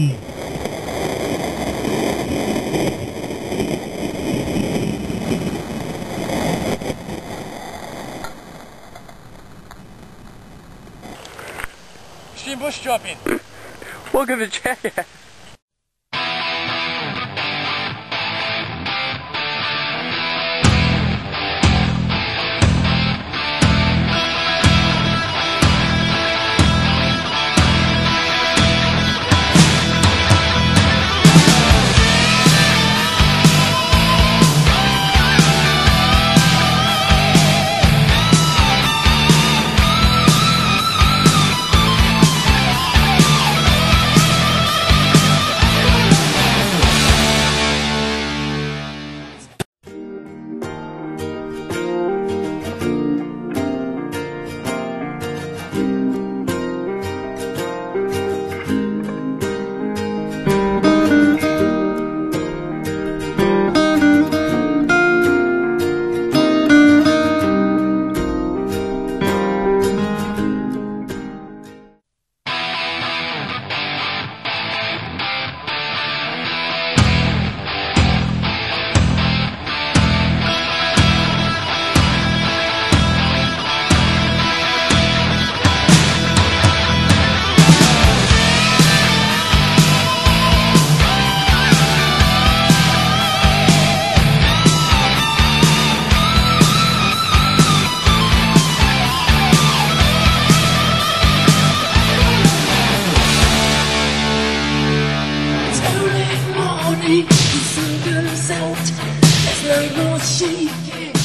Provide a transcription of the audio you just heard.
you. Steam Look at the to Jackass. Sun goes out. There's no more shaking.